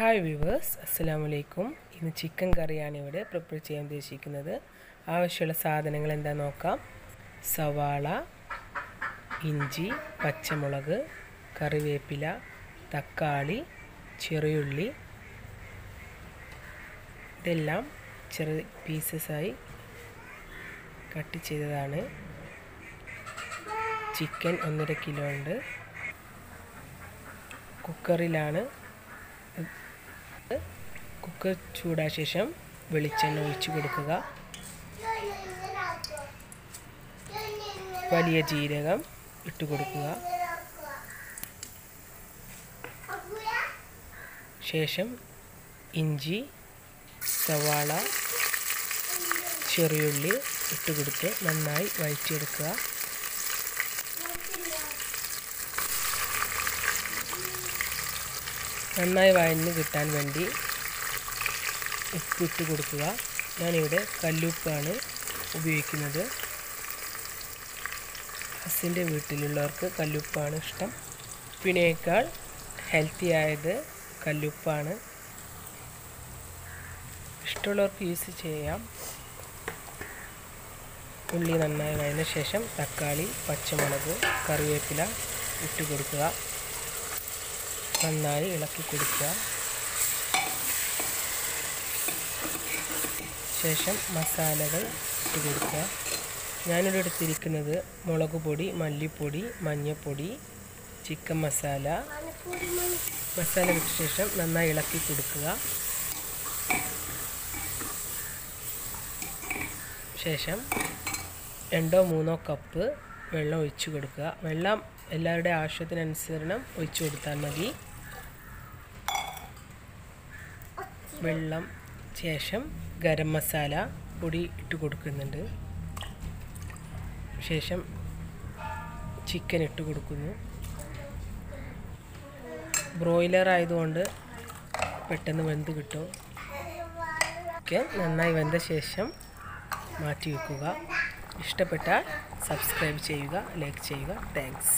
Hi viewers അസ്സലാമു വലൈക്കും ഇന്ന് ചിക്കൻ കറിയാണ് ഇവിടെ പ്രിപ്പയർ ചെയ്യാൻ ഉദ്ദേശിക്കുന്നത്. ആവശ്യമുള്ള സാധനങ്ങൾ എന്താ നോക്കാം? സവാള ഇഞ്ചി പച്ചമുളക് കറിവേപ്പില തക്കാളി ചെറിയുള്ളി. ഇതെല്ലാം ചെറു പീസസായി കട്ട് ചെയ്തതാണ്. ചിക്കൻ ഒന്നര കിലോ ഉണ്ട്. കുക്കറിലാണ് കുക്കർ ചൂടായ ശേഷം വെളിച്ചെണ്ണ ഒഴിച്ചു കൊടുക്കുക. വലിയ ജീരകം ഇട്ട് കൊടുക്കുക. ശേഷം ഇഞ്ചി സവാള ചെറിയുള്ളി ഇട്ട് കൊടുത്ത് നന്നായി വഴറ്റിയെടുക്കുക. നന്നായി വഴഞ്ഞ് കിട്ടാൻ വേണ്ടി ഉപ്പിട്ട് കൊടുക്കുക. ഞാനിവിടെ കല്ലുപ്പാണ് ഉപയോഗിക്കുന്നത്. ഹസിന്റെ വീട്ടിലുള്ളവർക്ക് കല്ലുപ്പാണ് ഇഷ്ടം. ഉപ്പിനേക്കാൾ ഹെൽത്തി ആയത് കല്ലുപ്പാണ്. ഇഷ്ടമുള്ളവർക്ക് യൂസ് ചെയ്യാം. ഉള്ളി നന്നായി വഴന്ന ശേഷം തക്കാളി പച്ചമുളക് കറിവേപ്പില ഇട്ട് കൊടുക്കുക. നന്നായി ഇളക്കി കൊടുക്കുക. ശേഷം മസാലകൾ ഇട്ട് ഞാനിവിടെ എടുത്തിരിക്കുന്നത് മുളക് പൊടി മല്ലിപ്പൊടി മഞ്ഞൾപ്പൊടി ചിക്കൻ മസാല. മസാല ഇട്ട ശേഷം നന്നായി ഇളക്കി കൊടുക്കുക. ശേഷം രണ്ടോ മൂന്നോ കപ്പ് വെള്ളം ഒഴിച്ചു കൊടുക്കുക. വെള്ളം എല്ലാവരുടെ ആവശ്യത്തിനനുസരണം ഒഴിച്ചു കൊടുത്താൽ മതി. വെള്ളം ശേഷം ഗരം മസാല പൊടി ഇട്ട് കൊടുക്കുന്നുണ്ട്. ശേഷം ചിക്കൻ ഇട്ട് കൊടുക്കുന്നു. ബ്രോയിലർ ആയതുകൊണ്ട് പെട്ടെന്ന് വെന്ത് കിട്ടും. ചിക്കൻ നന്നായി വെന്ത ശേഷം മാറ്റി വെക്കുക. ഇഷ്ടപ്പെട്ടാൽ സബ്സ്ക്രൈബ് ചെയ്യുക ലൈക്ക് ചെയ്യുക. താങ്ക്സ്